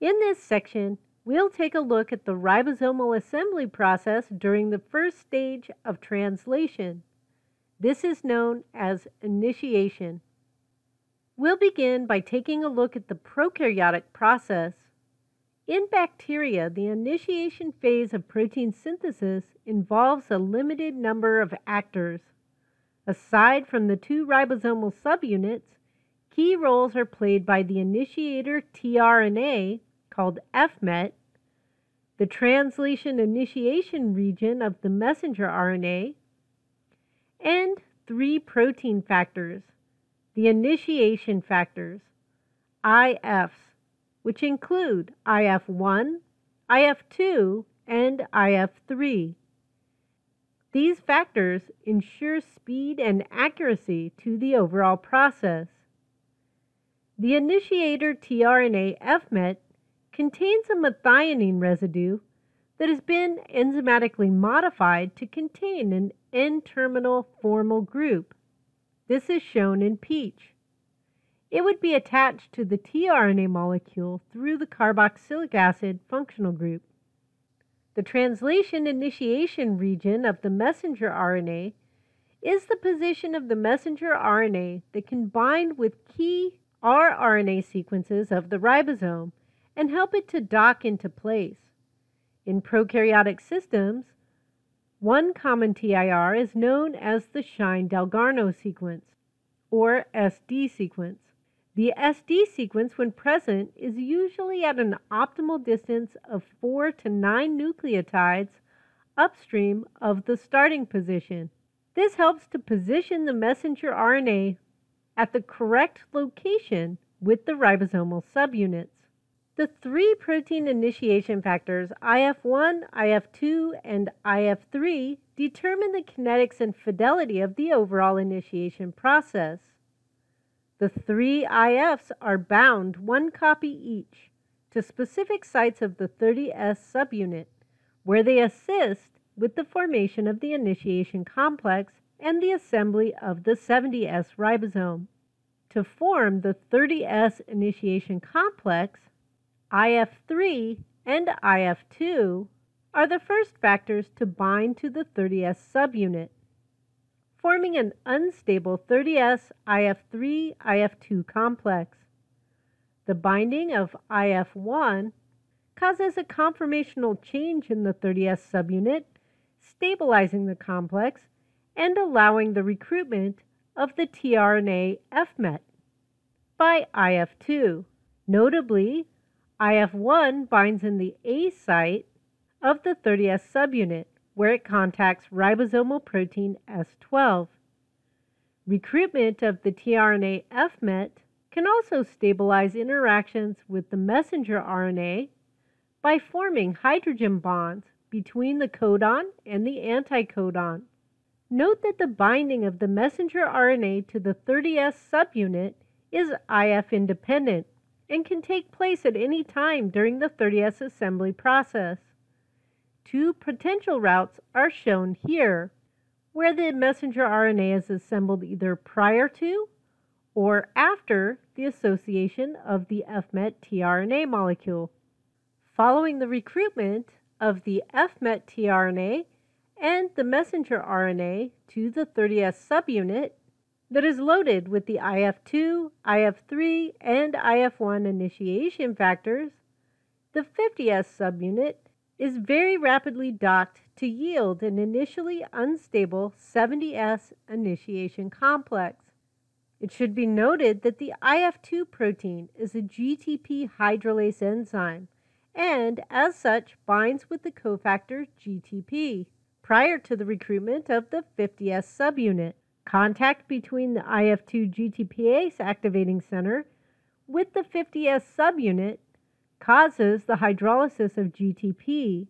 In this section, we'll take a look at the ribosomal assembly process during the first stage of translation. This is known as initiation. We'll begin by taking a look at the prokaryotic process. In bacteria, the initiation phase of protein synthesis involves a limited number of actors. Aside from the two ribosomal subunits, key roles are played by the initiator tRNA, called FMET, the translation initiation region of the messenger RNA, and three protein factors, the initiation factors, IFs, which include IF1, IF2, and IF3. These factors ensure speed and accuracy to the overall process. The initiator tRNA FMET contains a methionine residue that has been enzymatically modified to contain an N-terminal formyl group. This is shown in peach. It would be attached to the tRNA molecule through the carboxylic acid functional group. The translation initiation region of the messenger RNA is the position of the messenger RNA that can bind with key rRNA sequences of the ribosome and help it to dock into place. In prokaryotic systems, one common TIR is known as the Shine-Dalgarno sequence, or SD sequence. The SD sequence, when present, is usually at an optimal distance of 4 to 9 nucleotides upstream of the starting position. This helps to position the messenger RNA at the correct location with the ribosomal subunits. The three protein initiation factors, IF1, IF2, and IF3, determine the kinetics and fidelity of the overall initiation process. The three IFs are bound one copy each to specific sites of the 30S subunit, where they assist with the formation of the initiation complex and the assembly of the 70S ribosome. To form the 30S initiation complex, IF3 and IF2 are the first factors to bind to the 30S subunit forming an unstable 30S IF3 IF2 complex. The binding of IF1 causes a conformational change in the 30S subunit, stabilizing the complex and allowing the recruitment of the tRNA FMET by IF2. Notably, IF1 binds in the A site of the 30S subunit, where it contacts ribosomal protein S12. Recruitment of the tRNA FMET can also stabilize interactions with the messenger RNA by forming hydrogen bonds between the codon and the anticodon. Note that the binding of the messenger RNA to the 30S subunit is IF independent and can take place at any time during the 30S assembly process. Two potential routes are shown here, where the messenger RNA is assembled either prior to or after the association of the FMET tRNA molecule. Following the recruitment of the FMET tRNA and the messenger RNA to the 30S subunit that is loaded with the IF2, IF3, and IF1 initiation factors, the 50S subunit is very rapidly docked to yield an initially unstable 70S initiation complex. It should be noted that the IF2 protein is a GTP hydrolase enzyme and, as such, binds with the cofactor GTP. Prior to the recruitment of the 50S subunit, contact between the IF2 GTPase activating center with the 50S subunit causes the hydrolysis of GTP,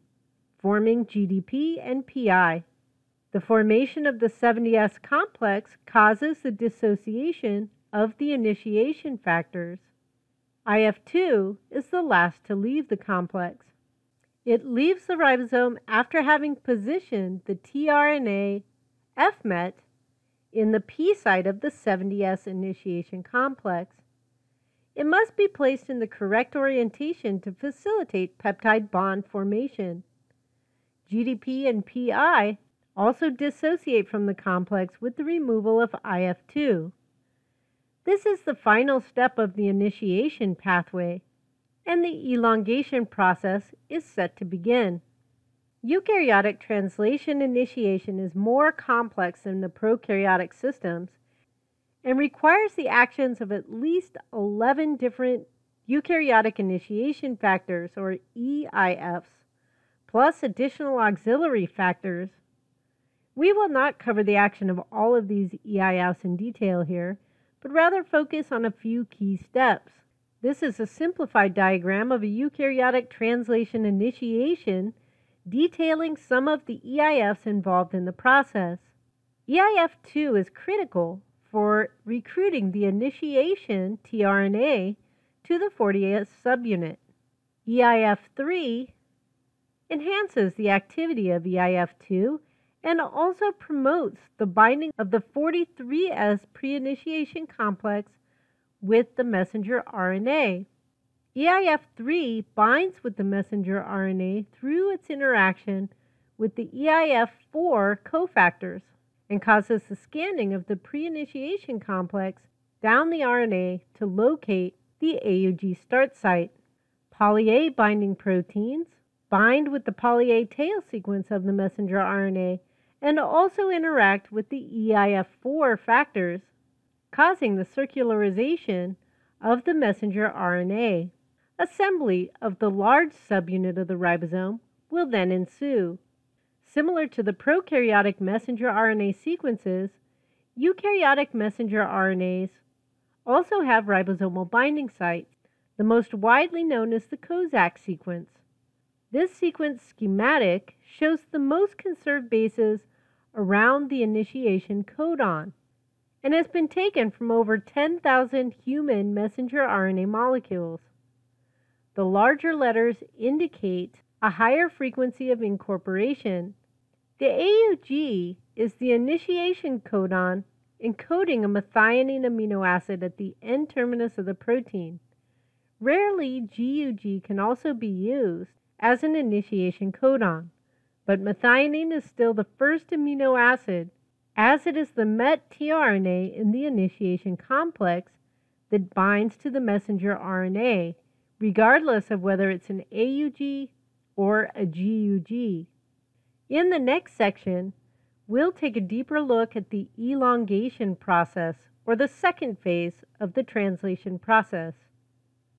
forming GDP and PI. The formation of the 70S complex causes the dissociation of the initiation factors. IF2 is the last to leave the complex. It leaves the ribosome after having positioned the tRNA FMET in the P site of the 70S initiation complex. it must be placed in the correct orientation to facilitate peptide bond formation. GDP and PI also dissociate from the complex with the removal of IF2. This is the final step of the initiation pathway, and the elongation process is set to begin. Eukaryotic translation initiation is more complex than the prokaryotic systems and requires the actions of at least 11 different eukaryotic initiation factors, or EIFs, plus additional auxiliary factors. We will not cover the action of all of these EIFs in detail here, but rather focus on a few key steps. This is a simplified diagram of a eukaryotic translation initiation detailing some of the EIFs involved in the process. EIF2 is critical for recruiting the initiation tRNA to the 40S subunit. EIF3 enhances the activity of EIF2 and also promotes the binding of the 43S pre-initiation complex with the messenger RNA. EIF3 binds with the messenger RNA through its interaction with the EIF4 cofactors and causes the scanning of the pre-initiation complex down the RNA to locate the AUG start site. Poly A binding proteins bind with the poly A tail sequence of the messenger RNA and also interact with the EIF4 factors, causing the circularization of the messenger RNA. Assembly of the large subunit of the ribosome will then ensue. Similar to the prokaryotic messenger RNA sequences, eukaryotic messenger RNAs also have ribosomal binding sites. The most widely known is the Kozak sequence. This sequence schematic shows the most conserved bases around the initiation codon and has been taken from over 10,000 human messenger RNA molecules. The larger letters indicate a higher frequency of incorporation. The AUG is the initiation codon encoding a methionine amino acid at the N terminus of the protein. Rarely, GUG can also be used as an initiation codon, but methionine is still the first amino acid as it is the MET tRNA in the initiation complex that binds to the messenger RNA regardless of whether it's an AUG or a GUG. In the next section, we'll take a deeper look at the elongation process or the second phase of the translation process.